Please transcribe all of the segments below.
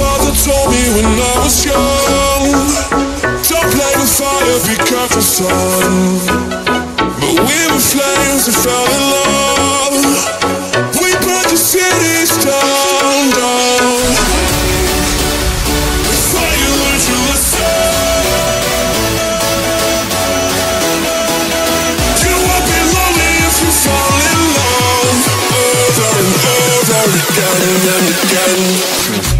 father told me when I was young Don't play with fire, be careful son But we were flames and fell in love We burned the cities down, down Before you learned your You won't be lonely if you fall in love. Over and over again and again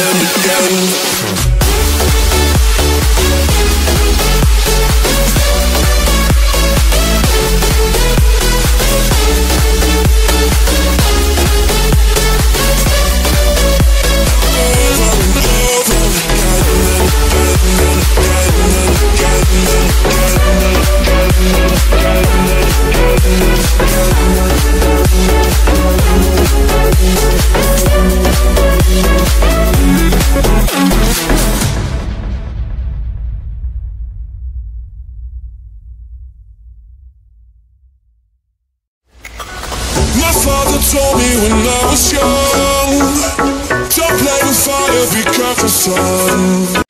again and Told me when I was young. Don't play with fire, be careful son